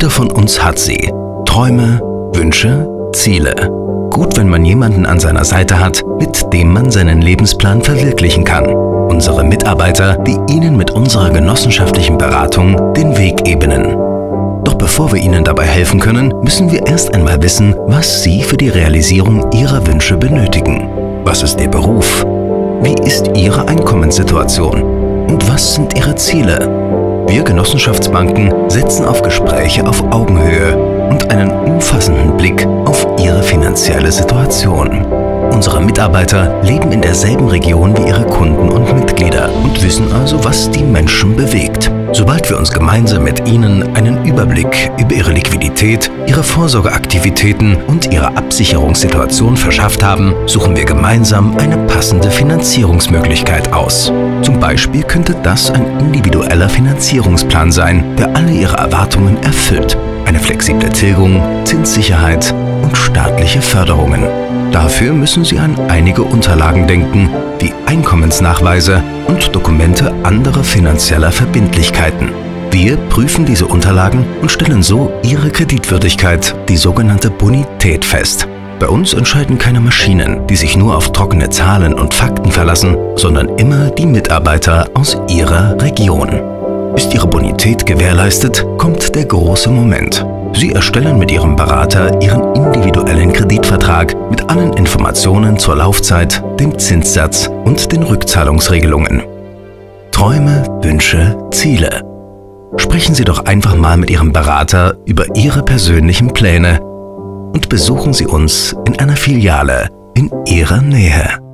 Jeder von uns hat sie. Träume, Wünsche, Ziele. Gut, wenn man jemanden an seiner Seite hat, mit dem man seinen Lebensplan verwirklichen kann. Unsere Mitarbeiter, die Ihnen mit unserer genossenschaftlichen Beratung den Weg ebnen. Doch bevor wir Ihnen dabei helfen können, müssen wir erst einmal wissen, was Sie für die Realisierung Ihrer Wünsche benötigen. Was ist Ihr Beruf? Wie ist Ihre Einkommenssituation? Und was sind Ihre Ziele? Wir Genossenschaftsbanken setzen auf Gespräche auf Augenhöhe und einen umfassenden Blick auf Ihre finanzielle Situation. Unsere Mitarbeiter leben in derselben Region wie ihre Kunden und Mitglieder und wissen also, was die Menschen bewegt. Sobald wir uns gemeinsam mit ihnen einen Überblick über ihre Liquidität, ihre Vorsorgeaktivitäten und ihre Absicherungssituation verschafft haben, suchen wir gemeinsam eine passende Finanzierungsmöglichkeit aus. Zum Beispiel könnte das ein individueller Finanzierungsplan sein, der alle Ihre Erwartungen erfüllt. Eine flexible Tilgung, Zinssicherheit und staatliche Förderungen. Dafür müssen Sie an einige Unterlagen denken, wie Einkommensnachweise und Dokumente anderer finanzieller Verbindlichkeiten. Wir prüfen diese Unterlagen und stellen so Ihre Kreditwürdigkeit, die sogenannte Bonität, fest. Bei uns entscheiden keine Maschinen, die sich nur auf trockene Zahlen und Fakten verlassen, sondern immer die Mitarbeiter aus Ihrer Region. Ist Ihre Bonität gewährleistet, kommt der große Moment. Sie erstellen mit Ihrem Berater Ihren individuellen Kreditvertrag mit allen Informationen zur Laufzeit, dem Zinssatz und den Rückzahlungsregelungen. Träume, Wünsche, Ziele. Sprechen Sie doch einfach mal mit Ihrem Berater über Ihre persönlichen Pläne und besuchen Sie uns in einer Filiale in Ihrer Nähe.